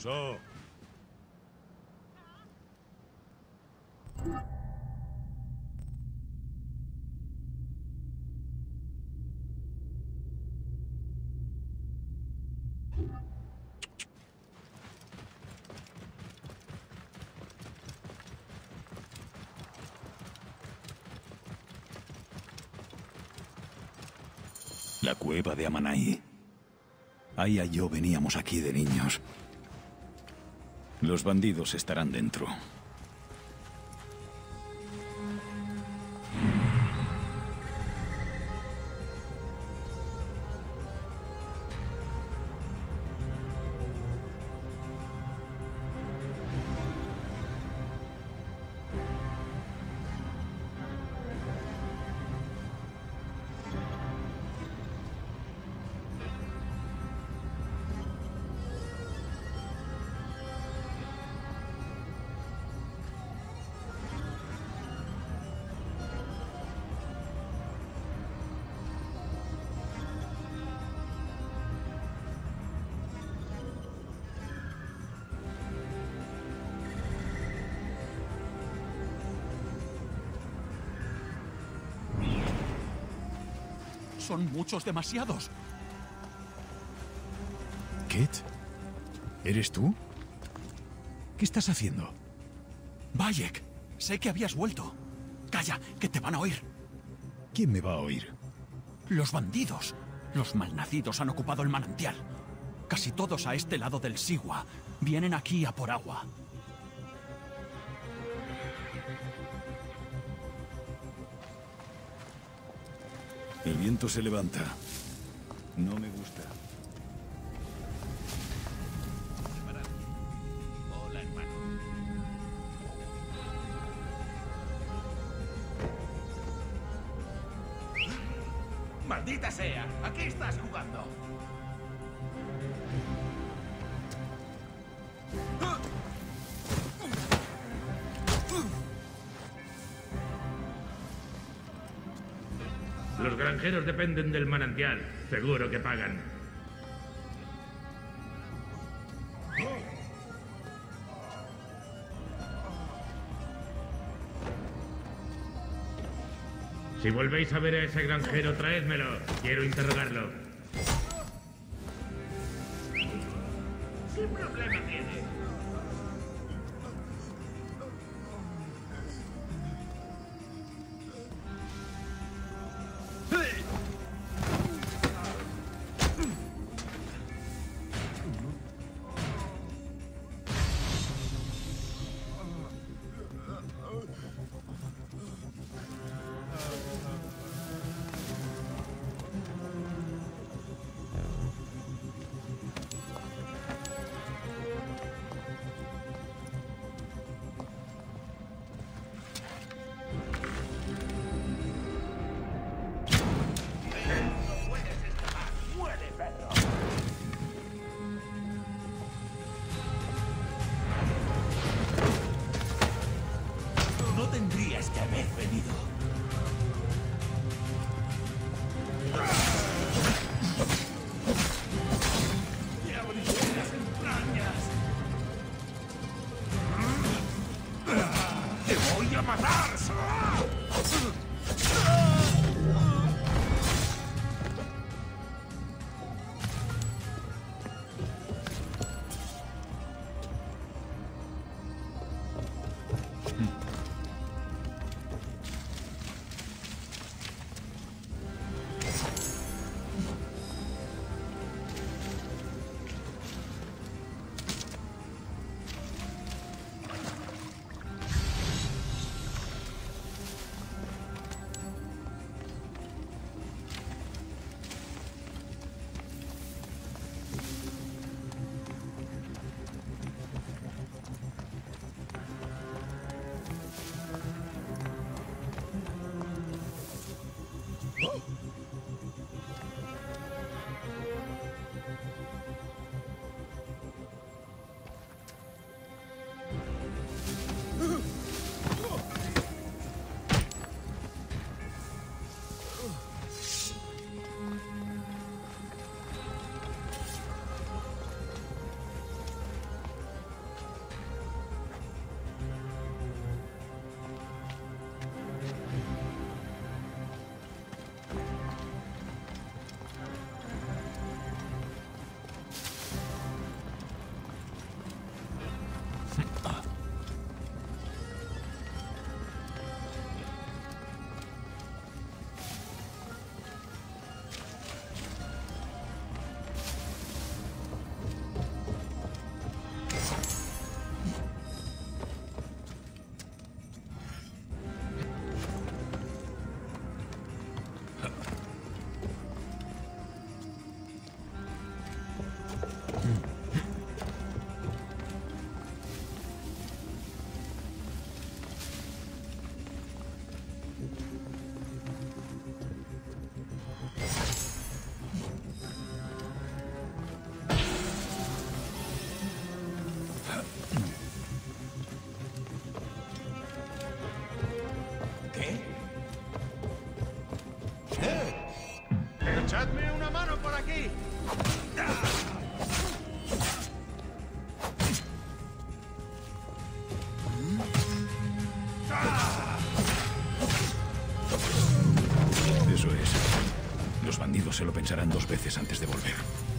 So. La cueva de Amanai. Aya y yo veníamos aquí de niños. Los bandidos estarán dentro. Son muchos demasiados. ¿Kit? ¿Eres tú? ¿Qué estás haciendo? Bayek, sé que habías vuelto. Calla, que te van a oír. ¿Quién me va a oír? Los bandidos. Los malnacidos han ocupado el manantial. Casi todos a este lado del Sigua. Vienen aquí a por agua. El viento se levanta. No me gusta. Hola, hermano. ¡Maldita sea! ¿A qué estás jugando? Los granjeros dependen del manantial. Seguro que pagan. Si volvéis a ver a ese granjero, traédmelo. Quiero interrogarlo. ¿Qué problema tiene? Hey! Tendrías que haber venido. ¡Te entrañas! ¡Te voy a matar! Se lo pensarán dos veces antes de volver.